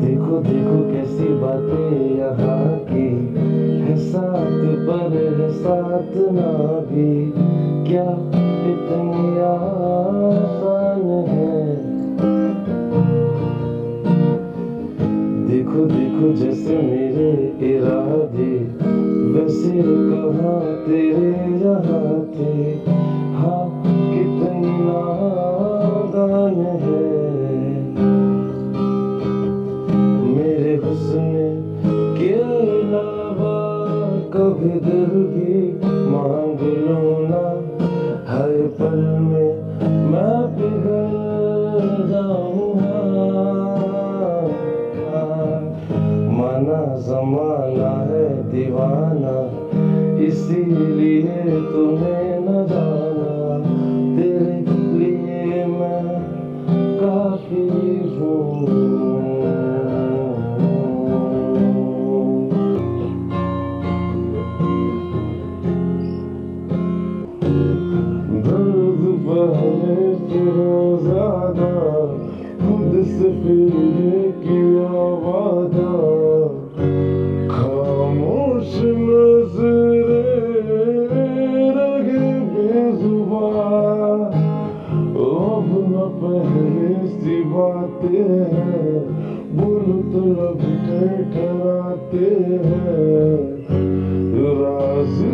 دیکھو دیکھو کیسی باتیں یہاں کی ہے ساتھ پر ہے ساتھ نہ بھی کیا اتنی آسان ہے دیکھو دیکھو جیسے میرے ارادے ویسے کہاں تیرے یہاں تھے کبھی دل بھی مانگ لوں نا ہر پل میں میں پگھل جاؤں گا۔ مانا زمانہ ہے دیوانہ، اسی لیے تمہیں نہ جانا پہلے باتیں ہیں بولو تو لب ٹھہراتے ہیں راز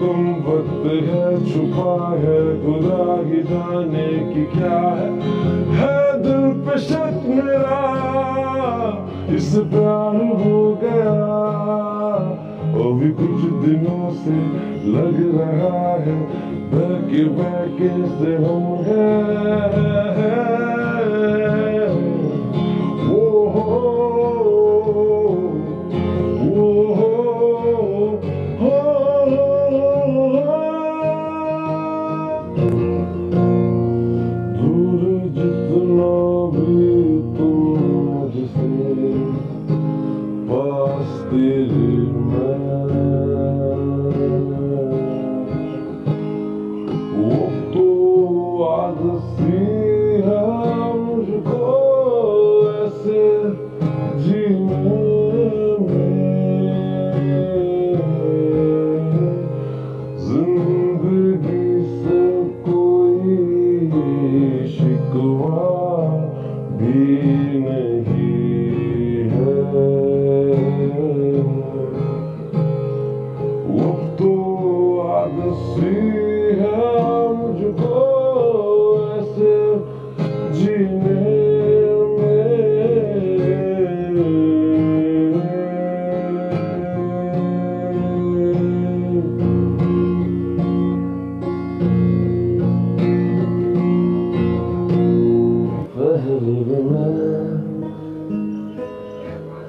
کم وقت ہے، چھپا ہے خدا ہی جانے کی کیا ہے؟ ہے دل پہ شک میرا، اس پیار ہو گیا۔ ابھی کچھ دنوں سے لگ رہا ہے، بہ کے بہ کے سے ہم ہیں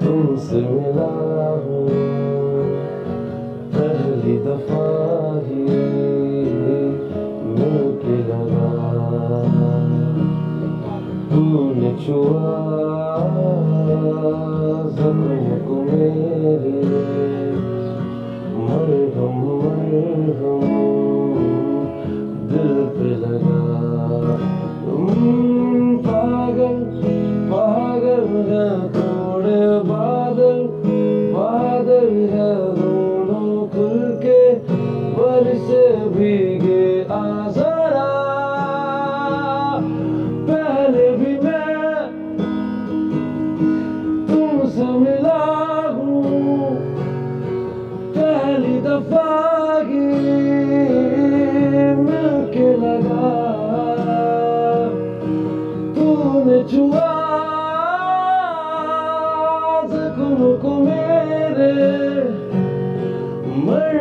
تم سے ملا ہوں پہلی دفعہ ہی مل کے لگا تو نے چھوا زخم کو میرے مرہم مرہم دل پہ لگا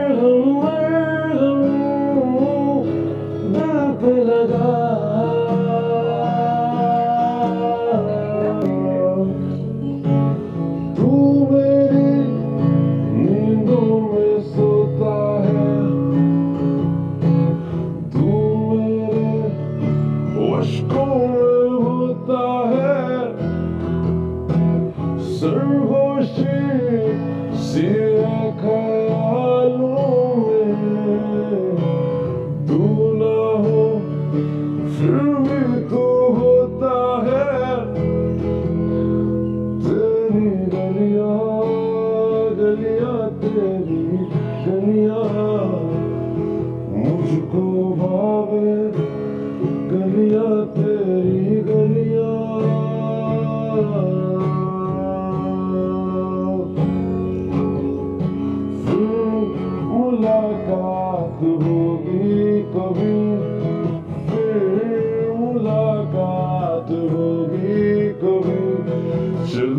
world, world, world, world, world, world,